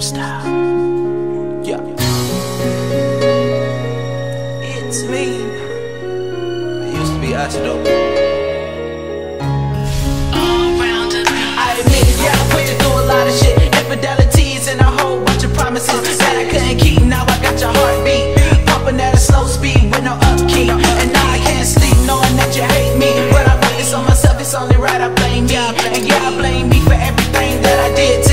Style. Yeah. It's me. It used to be us. I admit yeah, through a lot of shit. Infidelities and a whole bunch of promises that I couldn't keep. Now I got your heartbeat. Pumping at a slow speed with no upkeep. And now I can't sleep knowing that you hate me. But I this on myself, it's only right I blame me. And yeah, I blame me for everything that I did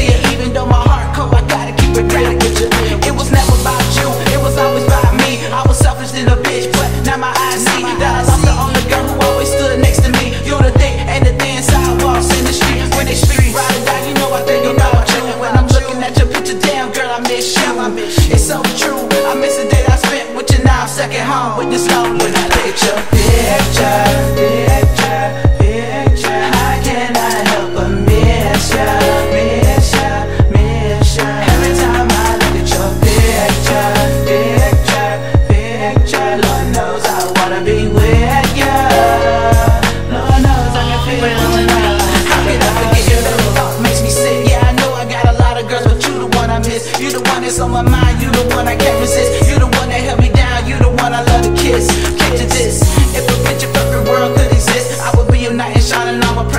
home with this love. When I picture, picture, picture, picture. I help but miss you, miss you, miss you? Every time I look at your picture, picture, picture, Lord knows I wanna be with you. Lord knows I feel it. How can I forget your little thought makes me sick? Yeah, I know I got a lot of girls, but you the one I miss. You the one that's on my mind. You the one I can't resist.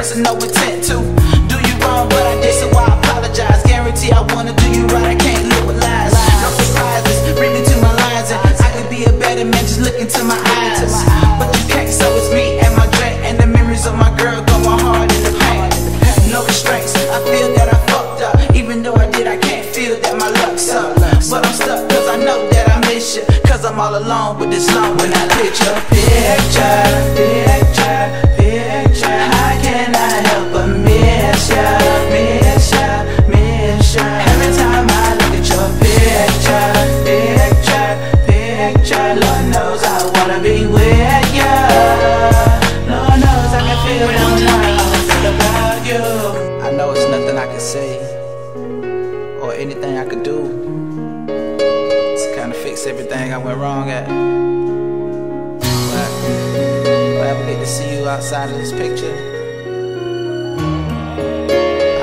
Shining no intent to do you wrong, but I did, so I apologize. Guarantee I wanna do you right. I can't live with lies. No surprises. Bring me to my lines, and I could be a better man just look into my eyes. But you can't, so it's me and my dread and the memories of my girl going hard in the pain. No restraints. I feel that I fucked up. Even though I did, I can't feel that my luck's up. But I'm stuck cause I know that I miss you. Cause I'm all alone with this love when I picture, picture, picture. I know it's nothing I can say or anything I could do to kind of fix everything I went wrong at. But if I ever get to see you outside of this picture,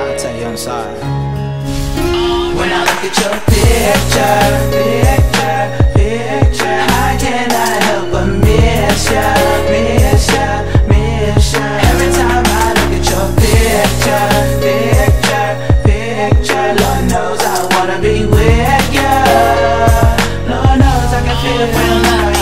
I'll tell you I'm sorry. When I look at your picture, feel when I